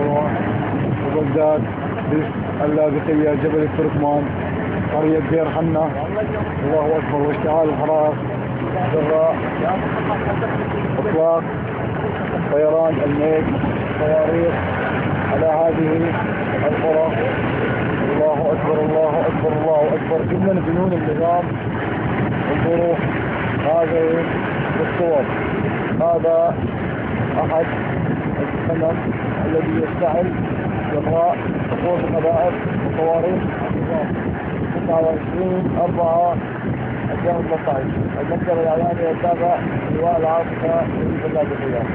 وبغداد اللاذقية جبل التركمان قرية دير حنة الله أكبر واشتعال الحرائق جراء إطلاق طيران الميج صواريخ على هذه القرى الله. أكبر الله أكبر الله أكبر جملا جنون النظام انظروا هذه الصور هذا أحد السمم الذي يشتعل جراء سقوط القذائف وصواريخ النظام 29 4 2013 المنظر الإعلامي يتابع لواء العاصفة في بلاد الرياض